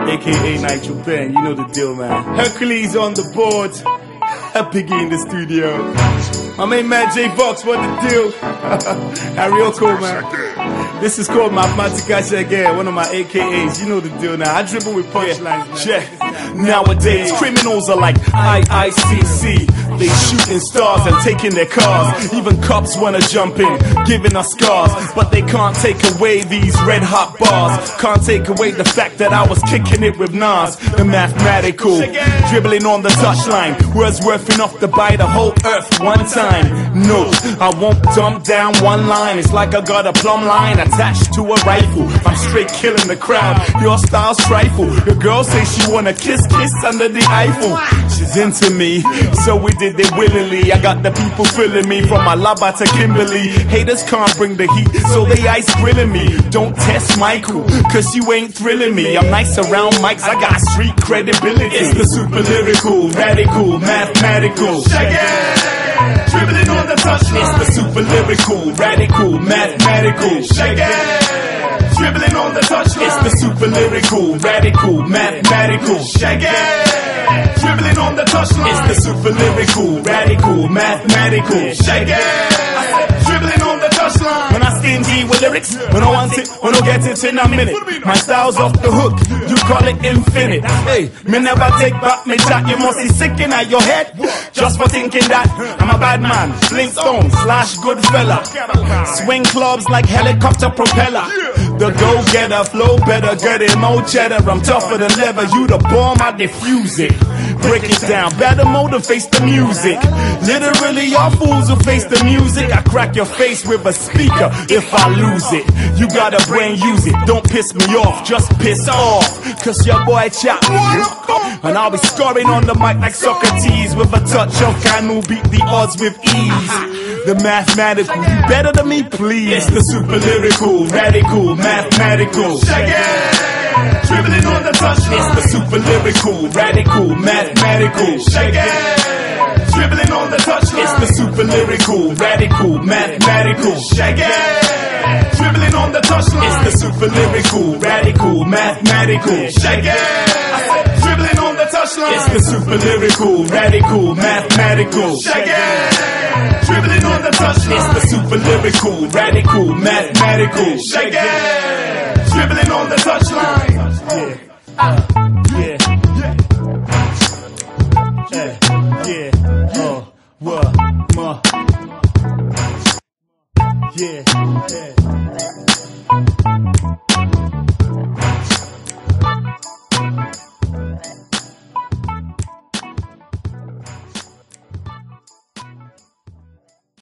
aka Nigel Ben. You know the deal, man. Hercules on the board. a Piggy in the studio. My main man J Vox, what the deal? Arioko, man. This is called Mathematical Sege, one of my AKAs. You know the deal now. I dribble with punchlines. Yeah. Nowadays, criminals are like IICC. They shooting stars and taking their cars. Even cops wanna jump in, giving us scars. But they can't take away these red hot bars. Can't take away the fact that I was kicking it with Nas. The mathematical, dribbling on the touchline. Words worth enough to buy the whole earth one time. No, I won't dump down one line. It's like I got a plumb line attached to a rifle. I'm straight killing the crowd. Your style's trifle. The girl say she wanna kiss, kiss under the Eiffel. She's into me, so we did it willingly. I got the people feeling me from my lava to Kimberly. Haters can't bring the heat, so they ice grilling me. Don't test Michael, cause you ain't thrilling me. I'm nice around mics, I got street credibility. It's the super lyrical, radical, mathematical. Shake it! Dribbling on the. Super lyrical, radical, mathematical. Shake it! Dribbling on the touchline. It's the super lyrical, radical, mathematical. Shake it! Dribbling on the touchline. It's the super lyrical, radical, mathematical. Shake it! Dribbling touchline. When I stingy with lyrics, when I want it, when I get it in a minute. My style's off the hook, you call it infinite. Hey, me never take back me chat. You must be sick in your head just for thinking that I'm a bad man. Flintstone slash good fella. Swing clubs like helicopter propeller. The go getter, flow better, get it more cheddar. I'm tougher than leather. You the bomb, I defuse it. Break it down, better motivates the music. Literally, all fools will face the music. I crack your face with a speaker if I lose it. You got a brain, use it. Don't piss me off, just piss off. Cause your boy chat. And I'll be scoring on the mic like Socrates with a touch of Kanu beat the odds with ease. The mathematical, better than me, please. It's the super lyrical, radical, mathematical. Shake it! Dribbling on the touchline. It's the super lyrical, radical, mathematical. Shake it! Dribbling on the touchline. It's the super lyrical, radical, mathematical. Shake it! Dribbling on the touchline. It's the super lyrical, radical, mathematical. Shake it! It's been super lyrical, radical, mathematical. Shake! Dribbling on the touchline. It's the super lyrical, radical, mathematical. Shake! Dribbling on the touchline. Yeah. Uh, yeah. Yeah. Yeah. Yeah. Uh, what? Ma. Yeah. Yeah.